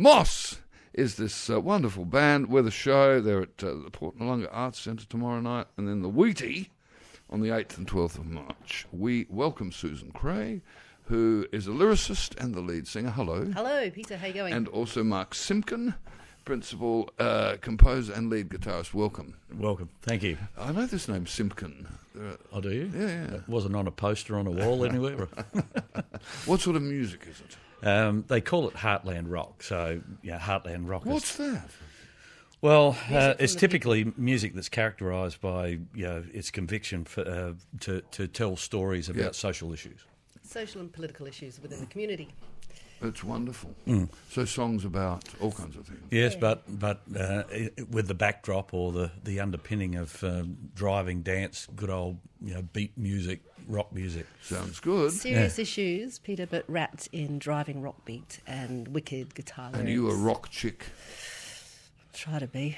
Moss is this uh, wonderful band with a show. They're at uh, the Port Noarlunga Arts Centre tomorrow night, and then the Wheatie on the 8th and 12th of March. We welcome Susan Cray, who is a lyricist and the lead singer. Hello. Hello, Peter. How you going? And also Mark Simpkin, principal uh, composer and lead guitarist. Welcome. Welcome. Thank you. I know this name Simpkin. Uh, Oh, do you? Yeah, yeah. It wasn't on a poster on a wall anywhere. what sort of music is it? Um, they call it Heartland Rock. So, yeah, Heartland Rock. is- What's that? well, uh, it's typically music that's characterised by you know its conviction for, uh, to to tell stories about Yeah. social issues. Social and political issues within the community. It's wonderful. Mm. So songs about all kinds of things. Yes, but but uh, i- with the backdrop or the, the underpinning of um, driving dance, good old you know beat music, rock music. Sounds good. Serious issues, Peter, but wrapped in driving rock beat and wicked guitar And lyrics. you a rock chick. Try to be.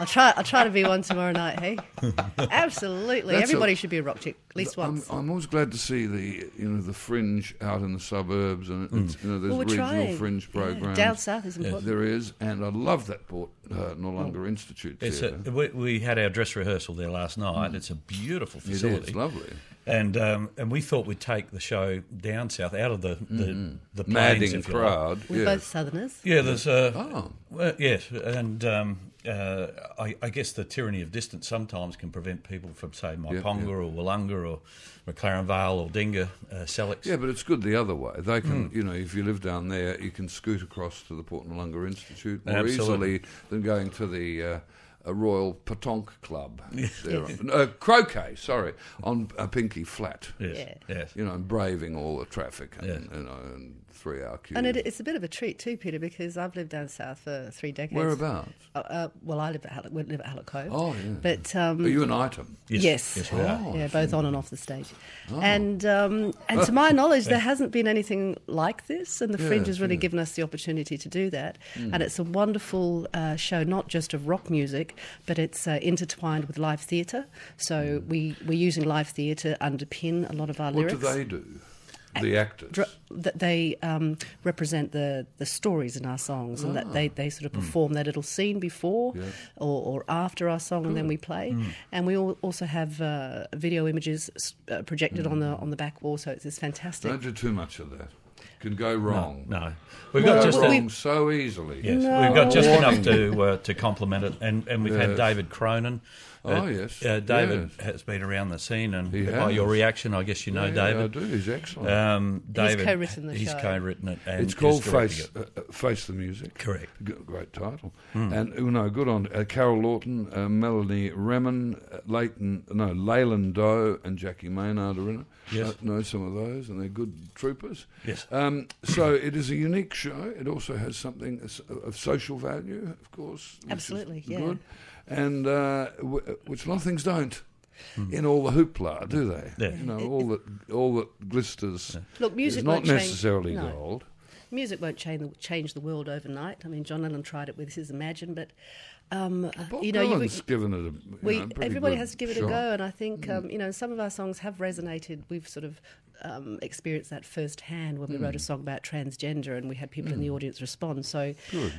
I'll try. I'll try to be one tomorrow night. Hey, absolutely. That's Everybody a- should be a rock chick at least I'm, once. I'm always glad to see the you know the fringe out in the suburbs and it's, you know there's well, regional trying. fringe Yeah, programs. Down south is important. There is, and I love that Port uh, Noarlunga Institute It's a, we, we had our dress rehearsal there last night. It's a beautiful facility. It is facility. lovely. And um, and we thought we'd take the show down south, out of the the, the plains, Madding if you like. crowd. We're yeah. both southerners. Yeah, there's a Oh. well, yes, and um, uh, I, I guess the tyranny of distance sometimes can prevent people from say Myponga yeah. or Willunga or McLaren Vale or Dinga, uh, Sellicks. Yeah, but it's good the other way. They can, you know, if you live down there, you can scoot across to the Port Noarlunga Institute more Absolutely. easily than going to the uh, a Royal Pétanque Club. there on- uh, croquet, sorry, on a Pinky Flat. Yes, Yeah. yes. You know, and braving all the traffic and, Yeah. you know, and three hour queues. And it, it's a bit of a treat too, Peter, because I've lived down south for three decades. Whereabouts? Uh, uh, well, I live at Hallett, we live at Hallett Cove. Oh, yeah. But um, Are you an item? Yes, Yes, yes, we are. Oh, yeah, both on and off the stage. And um, and to my knowledge, there hasn't been anything like this, and the Fringe Yes, has really yeah. given us the opportunity to do that. And it's a wonderful uh, show, not just of rock music, but it's uh, intertwined with live theatre. So we we're using live theatre to underpin a lot of our What lyrics. What do they do? The actors. That they um, represent the, the stories in our songs and that they, they sort of perform their little scene before Yeah. or, or after our song and then we play and we al- also have uh, video images uh, projected on the on the back wall so it's, it's fantastic Don't do too much of that. Can go wrong. No, we've Go got just wrong a, so easily. yes, No. we've got just enough to uh, to complement it, and and we've had David Cronin. Oh, yes, uh, David yes. has been around the scene, and He by your reaction, I guess you know Yeah, David. I do. He's excellent. Um, David, co-written the he's show. co-written it, and it's called is Face it. Uh, uh, Face the Music. Correct. G- great title. And you know, good on uh, Carol Lawton, uh, Melanie Remen, uh, Leighton, no, Leyland Doe, and Jackie Maynard are in it. Yes. Uh, know some of those, and they're good troopers. Yes. Um, so it is a unique show. It also has something of social value, of course. which is Absolutely, yeah. Good. And uh, w- which a lot of things don't. In all the hoopla, do they? Yeah. You know, all that all that glisters Look, music is not won't change- necessarily no. gold. Music won't change the, change the world overnight I mean John Lennon tried it with his Imagine but um, Bob you know you, Dylan's given it a. You we know, pretty everybody good has to give it shot. a go and i think um, you know some of our songs have resonated we've sort of um, experienced that firsthand when we wrote a song about transgender and we had people in the audience respond so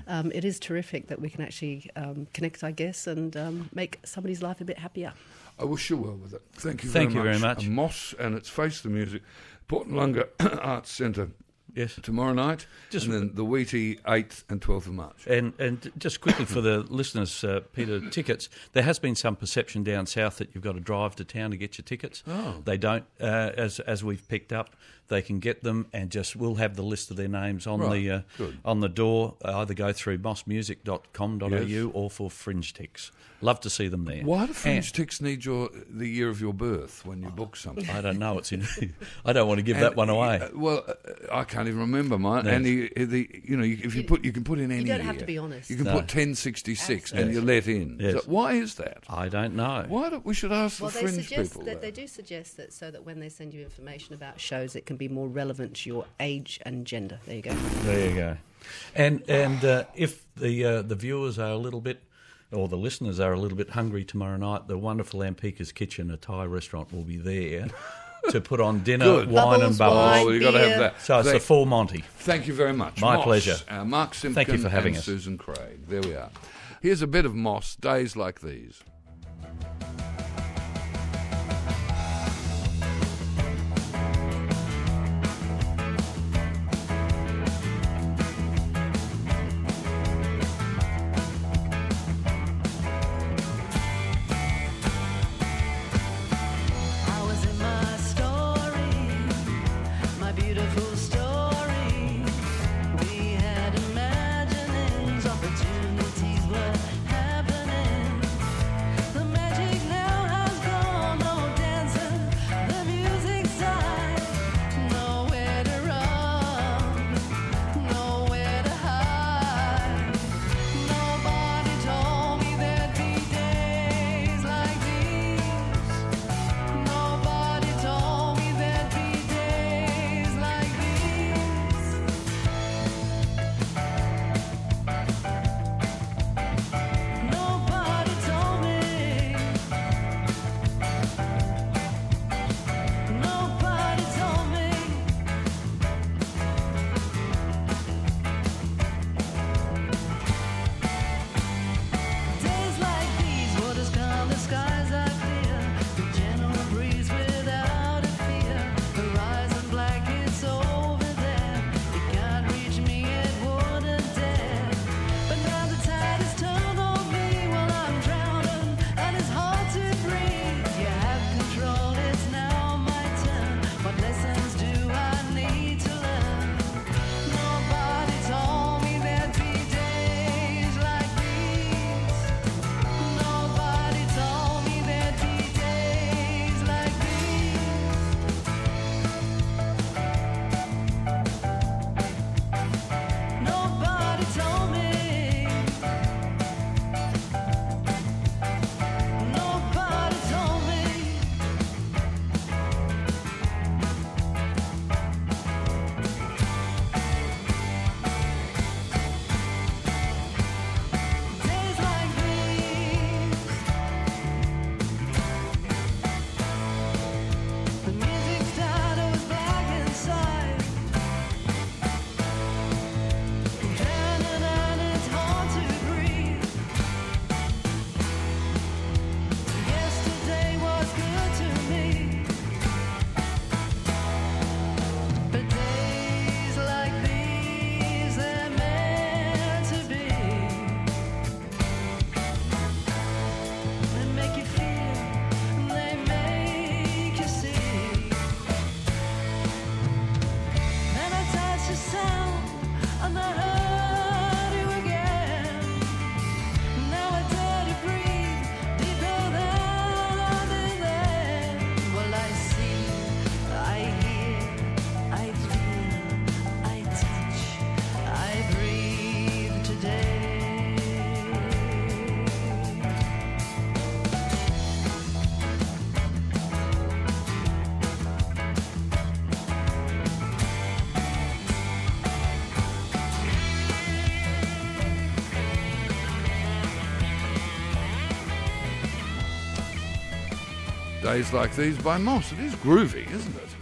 um, it is terrific that we can actually um, connect i guess and um, make somebody's life a bit happier I wish you well with it. Thank you Thank very you much. very much. And Moss and it's Face the Music, Port Noarlunga Arts Centre Yes. tomorrow night, Just- and then the Wheatie 8th and 12th of March. And and just quickly for the listeners, uh, Peter, tickets. There has been some perception down south that you've got to drive to town to get your tickets. Oh. They don't, uh, as as we've picked up. They can get them, and just we'll have the list of their names on Right, the uh, on the door. Uh, either go through mossmusic.com.au Yes. or for FringeTIX. Love to see them there. Why do Fringe And- Ticks need your the year of your birth when you book something? I don't know. It's in. I don't want to give And, that one away. uh, well, uh, I can't even remember mine. Yes. And the, the, you know, if you put, you can put in any. You don't have to be honest. You can No. put 1066 and Absolutely. you're let in. Yes. So why is that? I don't know. Why do we should ask well the they fringe suggest people? that they do suggest that so that when they send you information about shows it can be more relevant to your age and gender there you go There you go. And and uh, if the uh, the viewers are a little bit, or the listeners are a little bit hungry tomorrow night, the wonderful Ampika's Kitchen, a Thai restaurant, will be there to put on dinner, Good. wine, Bubbles, and bubbles. Wine, oh, you got to have that. So it's a full Monty. Thank you very much. My Moss, pleasure. Uh, Mark Simpkin Thank you for having and us. Susan Craig. There we are. Here's a bit of Moss. Days like these. days like these by Moss. It is groovy, isn't it?